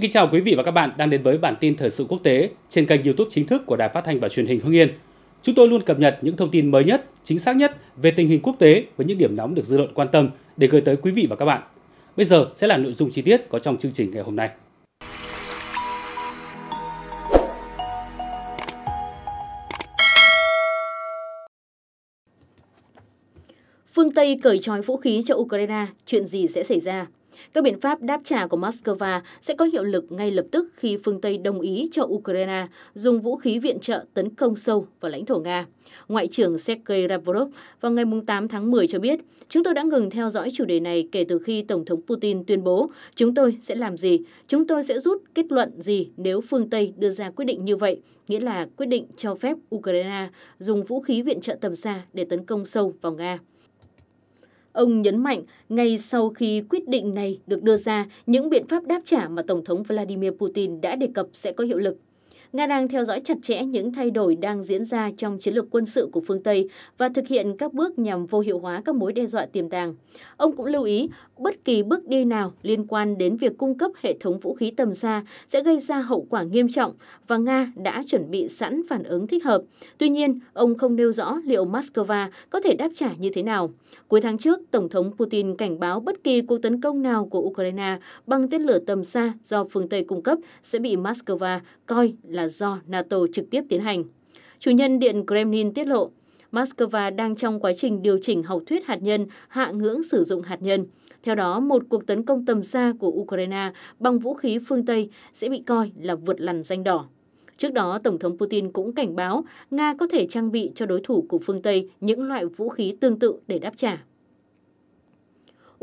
Xin kính chào quý vị và các bạn đang đến với bản tin thời sự quốc tế trên kênh YouTube chính thức của Đài Phát thanh và Truyền hình Hưng Yên. Chúng tôi luôn cập nhật những thông tin mới nhất, chính xác nhất về tình hình quốc tế với những điểm nóng được dư luận quan tâm để gửi tới quý vị và các bạn. Bây giờ sẽ là nội dung chi tiết có trong chương trình ngày hôm nay. Phương Tây cởi trói vũ khí cho Ukraine, chuyện gì sẽ xảy ra? Các biện pháp đáp trả của Moscow sẽ có hiệu lực ngay lập tức khi phương Tây đồng ý cho Ukraine dùng vũ khí viện trợ tấn công sâu vào lãnh thổ Nga. Ngoại trưởng Sergei Lavrov vào ngày 8 tháng 10 cho biết, chúng tôi đã ngừng theo dõi chủ đề này kể từ khi Tổng thống Putin tuyên bố chúng tôi sẽ làm gì, chúng tôi sẽ rút kết luận gì nếu phương Tây đưa ra quyết định như vậy, nghĩa là quyết định cho phép Ukraine dùng vũ khí viện trợ tầm xa để tấn công sâu vào Nga. Ông nhấn mạnh, ngay sau khi quyết định này được đưa ra, những biện pháp đáp trả mà Tổng thống Vladimir Putin đã đề cập sẽ có hiệu lực. Nga đang theo dõi chặt chẽ những thay đổi đang diễn ra trong chiến lược quân sự của phương Tây và thực hiện các bước nhằm vô hiệu hóa các mối đe dọa tiềm tàng. Ông cũng lưu ý, bất kỳ bước đi nào liên quan đến việc cung cấp hệ thống vũ khí tầm xa sẽ gây ra hậu quả nghiêm trọng và Nga đã chuẩn bị sẵn phản ứng thích hợp. Tuy nhiên, ông không nêu rõ liệu Moscow có thể đáp trả như thế nào. Cuối tháng trước, Tổng thống Putin cảnh báo bất kỳ cuộc tấn công nào của Ukraine bằng tên lửa tầm xa do phương Tây cung cấp sẽ bị Moscow coi là là do NATO trực tiếp tiến hành. Chủ nhân Điện Kremlin tiết lộ, Moscow đang trong quá trình điều chỉnh học thuyết hạt nhân hạ ngưỡng sử dụng hạt nhân. Theo đó, một cuộc tấn công tầm xa của Ukraine bằng vũ khí phương Tây sẽ bị coi là vượt lằn danh đỏ. Trước đó, Tổng thống Putin cũng cảnh báo Nga có thể trang bị cho đối thủ của phương Tây những loại vũ khí tương tự để đáp trả.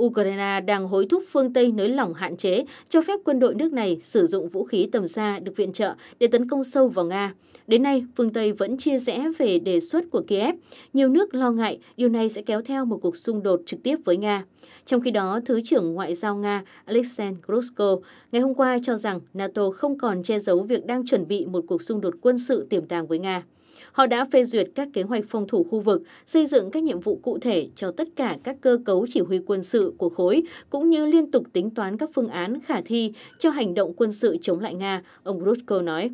Ukraine đang hối thúc phương Tây nới lỏng hạn chế cho phép quân đội nước này sử dụng vũ khí tầm xa được viện trợ để tấn công sâu vào Nga. Đến nay, phương Tây vẫn chia rẽ về đề xuất của Kiev. Nhiều nước lo ngại điều này sẽ kéo theo một cuộc xung đột trực tiếp với Nga. Trong khi đó, Thứ trưởng Ngoại giao Nga Alexander Grushko ngày hôm qua cho rằng NATO không còn che giấu việc đang chuẩn bị một cuộc xung đột quân sự tiềm tàng với Nga. Họ đã phê duyệt các kế hoạch phòng thủ khu vực, xây dựng các nhiệm vụ cụ thể cho tất cả các cơ cấu chỉ huy quân sự của khối, cũng như liên tục tính toán các phương án khả thi cho hành động quân sự chống lại Nga, ông Grushko nói.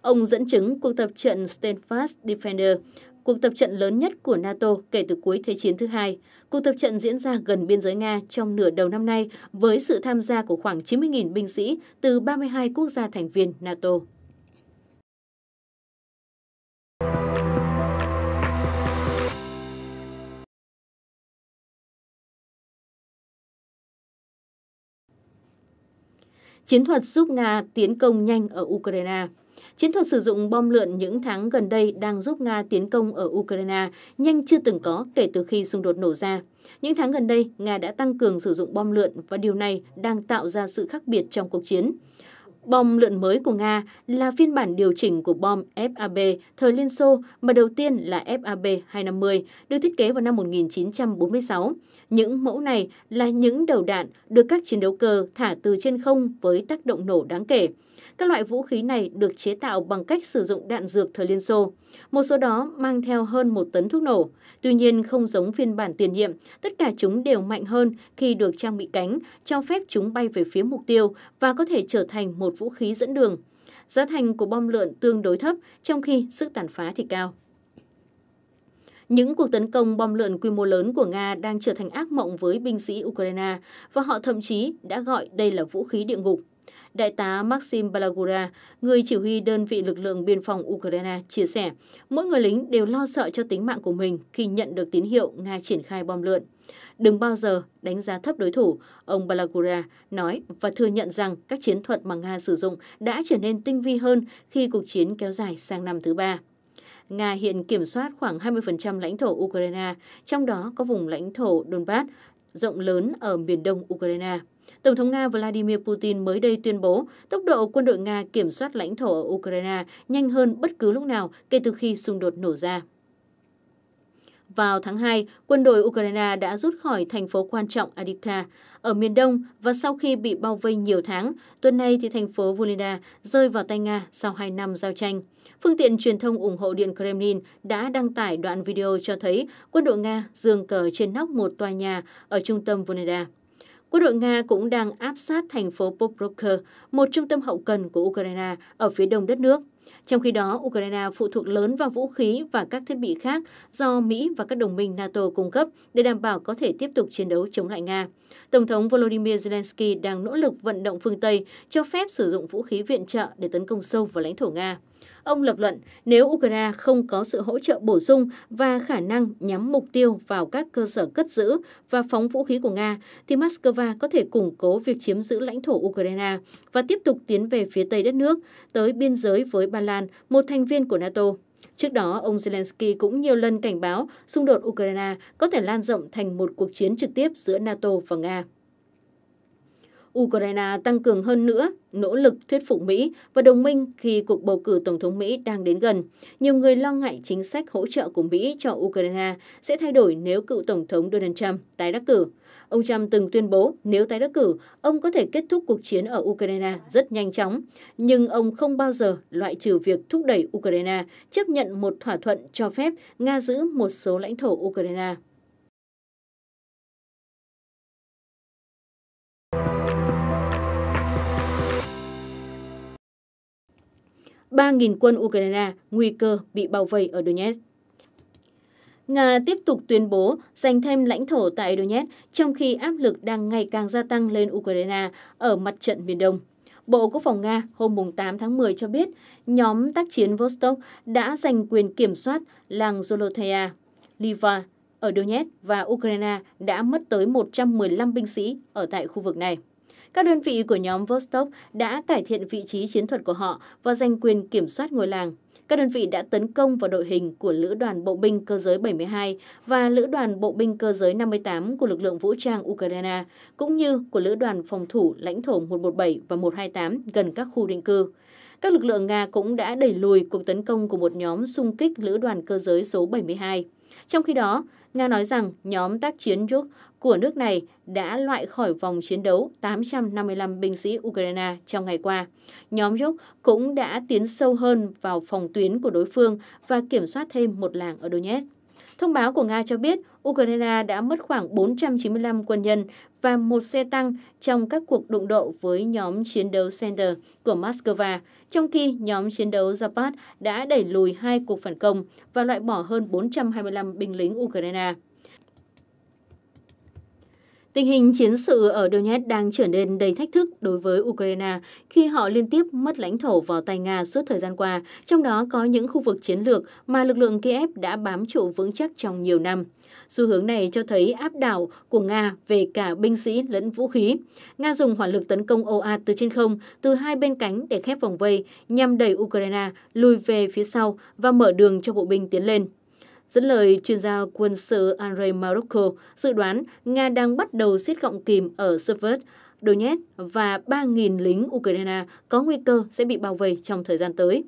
Ông dẫn chứng cuộc tập trận Steadfast Defender, cuộc tập trận lớn nhất của NATO kể từ cuối Thế chiến thứ hai. Cuộc tập trận diễn ra gần biên giới Nga trong nửa đầu năm nay với sự tham gia của khoảng 90.000 binh sĩ từ 32 quốc gia thành viên NATO. Chiến thuật giúp Nga tiến công nhanh ở Ukraine. Chiến thuật sử dụng bom lượn những tháng gần đây đang giúp Nga tiến công ở Ukraine nhanh chưa từng có kể từ khi xung đột nổ ra. Những tháng gần đây, Nga đã tăng cường sử dụng bom lượn và điều này đang tạo ra sự khác biệt trong cuộc chiến. Bom lượn mới của Nga là phiên bản điều chỉnh của bom FAB thời Liên Xô mà đầu tiên là FAB-250, được thiết kế vào năm 1946. Những mẫu này là những đầu đạn được các chiến đấu cơ thả từ trên không với tác động nổ đáng kể. Các loại vũ khí này được chế tạo bằng cách sử dụng đạn dược thời Liên Xô. Một số đó mang theo hơn một tấn thuốc nổ. Tuy nhiên, không giống phiên bản tiền nhiệm, tất cả chúng đều mạnh hơn khi được trang bị cánh, cho phép chúng bay về phía mục tiêu và có thể trở thành một vũ khí dẫn đường. Giá thành của bom lượn tương đối thấp, trong khi sức tàn phá thì cao. Những cuộc tấn công bom lượn quy mô lớn của Nga đang trở thành ác mộng với binh sĩ Ukraine và họ thậm chí đã gọi đây là vũ khí địa ngục. Đại tá Maxim Balagura, người chỉ huy đơn vị lực lượng biên phòng Ukraine, chia sẻ, mỗi người lính đều lo sợ cho tính mạng của mình khi nhận được tín hiệu Nga triển khai bom lượn. Đừng bao giờ đánh giá thấp đối thủ, ông Balagura nói và thừa nhận rằng các chiến thuật mà Nga sử dụng đã trở nên tinh vi hơn khi cuộc chiến kéo dài sang năm thứ ba. Nga hiện kiểm soát khoảng 20% lãnh thổ Ukraine, trong đó có vùng lãnh thổ Donbass rộng lớn ở miền đông Ukraine. Tổng thống Nga Vladimir Putin mới đây tuyên bố tốc độ quân đội Nga kiểm soát lãnh thổ ở Ukraine nhanh hơn bất cứ lúc nào kể từ khi xung đột nổ ra. Vào tháng 2, quân đội Ukraine đã rút khỏi thành phố quan trọng Adivka ở miền đông và sau khi bị bao vây nhiều tháng, tuần này thì thành phố Volhynia rơi vào tay Nga sau 2 năm giao tranh. Phương tiện truyền thông ủng hộ Điện Kremlin đã đăng tải đoạn video cho thấy quân đội Nga dương cờ trên nóc một tòa nhà ở trung tâm Volhynia quân đội Nga cũng đang áp sát thành phố Pokrovka, một trung tâm hậu cần của Ukraine ở phía đông đất nước. Trong khi đó, Ukraine phụ thuộc lớn vào vũ khí và các thiết bị khác do Mỹ và các đồng minh NATO cung cấp để đảm bảo có thể tiếp tục chiến đấu chống lại Nga. Tổng thống Volodymyr Zelensky đang nỗ lực vận động phương Tây cho phép sử dụng vũ khí viện trợ để tấn công sâu vào lãnh thổ Nga. Ông lập luận nếu Ukraine không có sự hỗ trợ bổ sung và khả năng nhắm mục tiêu vào các cơ sở cất giữ và phóng vũ khí của Nga, thì Moscow có thể củng cố việc chiếm giữ lãnh thổ Ukraine và tiếp tục tiến về phía tây đất nước, tới biên giới với Ba Lan, một thành viên của NATO. Trước đó, ông Zelensky cũng nhiều lần cảnh báo xung đột Ukraine có thể lan rộng thành một cuộc chiến trực tiếp giữa NATO và Nga. Ukraine tăng cường hơn nữa nỗ lực thuyết phục Mỹ và đồng minh khi cuộc bầu cử Tổng thống Mỹ đang đến gần. Nhiều người lo ngại chính sách hỗ trợ của Mỹ cho Ukraine sẽ thay đổi nếu cựu Tổng thống Donald Trump tái đắc cử. Ông Trump từng tuyên bố nếu tái đắc cử, ông có thể kết thúc cuộc chiến ở Ukraine rất nhanh chóng, nhưng ông không bao giờ loại trừ việc thúc đẩy Ukraine chấp nhận một thỏa thuận cho phép Nga giữ một số lãnh thổ Ukraine. 3.000 quân Ukraine nguy cơ bị bao vây ở Donetsk. Nga tiếp tục tuyên bố giành thêm lãnh thổ tại Donetsk trong khi áp lực đang ngày càng gia tăng lên Ukraine ở mặt trận miền Đông. Bộ Quốc phòng Nga hôm 8 tháng 10 cho biết nhóm tác chiến Vostok đã giành quyền kiểm soát làng Zolotea, Liva ở Donetsk và Ukraine đã mất tới 115 binh sĩ ở tại khu vực này. Các đơn vị của nhóm Vostok đã cải thiện vị trí chiến thuật của họ và giành quyền kiểm soát ngôi làng. Các đơn vị đã tấn công vào đội hình của Lữ đoàn Bộ binh Cơ giới 72 và Lữ đoàn Bộ binh Cơ giới 58 của lực lượng vũ trang Ukraine, cũng như của Lữ đoàn Phòng thủ lãnh thổ 117 và 128 gần các khu định cư. Các lực lượng Nga cũng đã đẩy lùi cuộc tấn công của một nhóm xung kích Lữ đoàn Cơ giới số 72. Trong khi đó, Nga nói rằng nhóm tác chiến Yuk của nước này đã loại khỏi vòng chiến đấu 855 binh sĩ Ukraine trong ngày qua. Nhóm Yuk cũng đã tiến sâu hơn vào phòng tuyến của đối phương và kiểm soát thêm một làng ở Donetsk. Thông báo của Nga cho biết Ukraine đã mất khoảng 495 quân nhân và một xe tăng trong các cuộc đụng độ với nhóm chiến đấu Center của Moscow, trong khi nhóm chiến đấu Zapad đã đẩy lùi hai cuộc phản công và loại bỏ hơn 425 binh lính Ukraine. Tình hình chiến sự ở Donetsk đang trở nên đầy thách thức đối với Ukraine khi họ liên tiếp mất lãnh thổ vào tay Nga suốt thời gian qua, trong đó có những khu vực chiến lược mà lực lượng Kiev đã bám trụ vững chắc trong nhiều năm. Xu hướng này cho thấy áp đảo của Nga về cả binh sĩ lẫn vũ khí. Nga dùng hỏa lực tấn công ồ ạt từ trên không, từ hai bên cánh để khép vòng vây, nhằm đẩy Ukraine lùi về phía sau và mở đường cho bộ binh tiến lên. Dẫn lời chuyên gia quân sự Andrei Marocco, dự đoán Nga đang bắt đầu siết gọng kìm ở Seversk, Donetsk và 3.000 lính Ukraine có nguy cơ sẽ bị bao vây trong thời gian tới.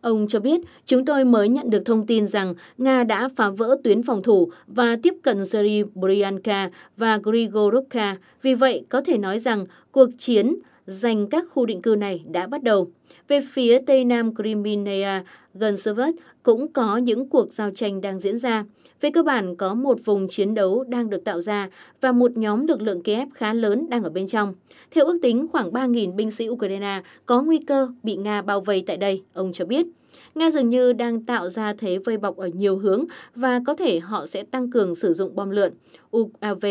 Ông cho biết, chúng tôi mới nhận được thông tin rằng Nga đã phá vỡ tuyến phòng thủ và tiếp cận Zeri Bryanka và Grigorovka. Vì vậy, có thể nói rằng cuộc chiến giành các khu định cư này đã bắt đầu. Về phía Tây Nam Crimea, gần Seversk, cũng có những cuộc giao tranh đang diễn ra. Về cơ bản, có một vùng chiến đấu đang được tạo ra và một nhóm lực lượng Kiev khá lớn đang ở bên trong. Theo ước tính, khoảng 3.000 binh sĩ Ukraine có nguy cơ bị Nga bao vây tại đây, ông cho biết. Nga dường như đang tạo ra thế vây bọc ở nhiều hướng và có thể họ sẽ tăng cường sử dụng bom lượn, UAV,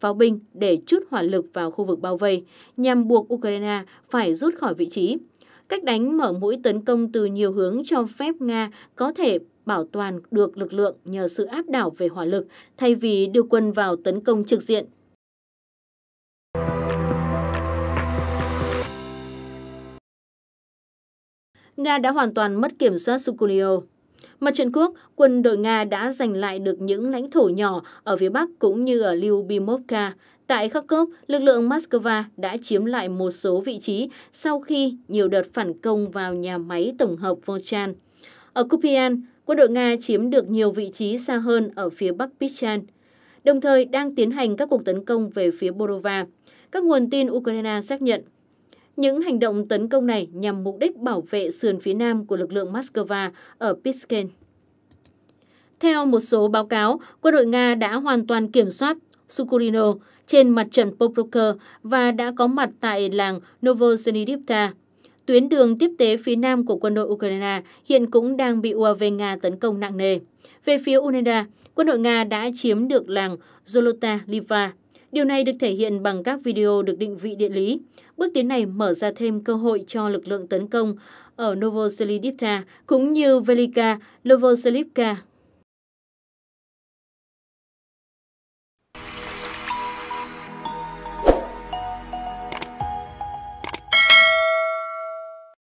pháo binh để chút hỏa lực vào khu vực bao vây, nhằm buộc Ukraine phải rút khỏi vị trí. Cách đánh mở mũi tấn công từ nhiều hướng cho phép Nga có thể bảo toàn được lực lượng nhờ sự áp đảo về hỏa lực thay vì đưa quân vào tấn công trực diện. Nga đã hoàn toàn mất kiểm soát Sukulio. Mặt trận quốc, quân đội Nga đã giành lại được những lãnh thổ nhỏ ở phía Bắc cũng như ở Lyubimovka. Tại Kharkov, lực lượng Moscow đã chiếm lại một số vị trí sau khi nhiều đợt phản công vào nhà máy tổng hợp Volchan. Ở Kupian, quân đội Nga chiếm được nhiều vị trí xa hơn ở phía Bắc Pichan, đồng thời đang tiến hành các cuộc tấn công về phía Borova. Các nguồn tin Ukraine xác nhận những hành động tấn công này nhằm mục đích bảo vệ sườn phía nam của lực lượng Moscow ở Pisken. Theo một số báo cáo, quân đội Nga đã hoàn toàn kiểm soát Sukurino trên mặt trận Poproker và đã có mặt tại làng Novosenidivka. Tuyến đường tiếp tế phía nam của quân đội Ukraine hiện cũng đang bị UAV Nga tấn công nặng nề. Về phía Uneda, quân đội Nga đã chiếm được làng Zolota Liva. Điều này được thể hiện bằng các video được định vị địa lý. Bước tiến này mở ra thêm cơ hội cho lực lượng tấn công ở Novoselivka cũng như Velika Novoselivka